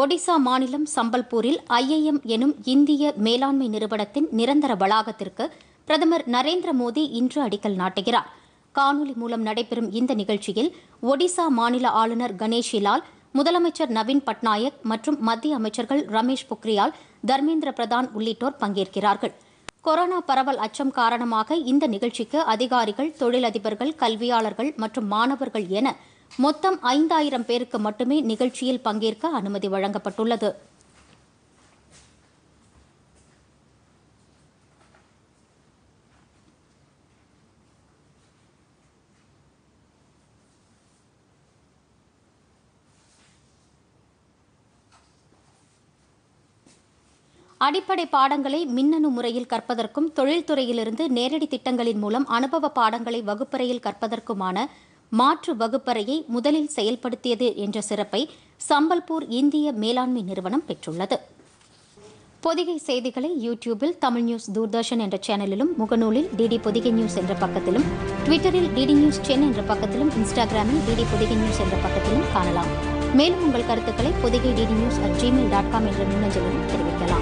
ஒடிசா மாநிலம் சம்பல்பூரில் ஐஐஎம் எனும் இந்திய மேலாண்மை நிறுவனத்தின் நிரந்தர வளாகத்திற்கு பிரதமர் நரேந்திர மோடி இன்று அடிக்கல் நாட்டுகிறார். காணொலி மூலம் நடைபெறும் இந்த நிகழ்ச்சியில் ஒடிசா மாநில ஆளுநர் கணேஷிலால் முதலமைச்சர் நவீன் பட்நாயக் மற்றும் மத்திய அமைச்சர்கள் ரமேஷ் பொக்ரியால் தர்மேந்திர பிரதான் உள்ளிட்டோர் பங்கேற்கிறார்கள். கொரோனா பரவல் அச்சம் காரணமாக இந்த நிகழ்ச்சிக்கு அதிகாரிகள் தொழிலதிபர்கள் கல்வியாளர்கள் மற்றும் மாணவர்கள் என மொத்தம் ஐந்தாயிரம் பேருக்கு மட்டுமே நிகழ்ச்சியில் பங்கேற்க அனுமதி வழங்கப்பட்டுள்ளது. அடிப்படை பாடங்களை மின்னணு முறையில் கற்பதற்கும் தொழில்துறையிலிருந்து நேரடி திட்டங்களின் மூலம் அனுபவ பாடங்களை வகுப்பறையில் கற்பதற்குமான மாற்று வகுப்பறையை முதலில் செயல்படுத்தியது என்ற சிறப்பை சம்பல்பூர் இந்திய மேலாண்மை நிறுவனம் பெற்றுள்ளது. பொதிகை செய்திகளை யூடியூபில் தமிழ் நியூஸ் தூர்தர்ஷன் என்ற சேனலிலும் முகநூலில் டிடி பொதிகை நியூஸ் என்ற பக்கத்திலும் ட்விட்டரில் டிடி நியூஸ் சென் என்ற பக்கத்திலும் இன்ஸ்டாகிராமில் டிடி பொதிகை நியூஸ் என்ற பக்கத்திலும் காணலாம். மேலும் உங்கள் கருத்துக்களை Podhigai DD news at Gmail dot com என்ற மின்னஞ்சலிலும் தெரிவிக்கலாம்.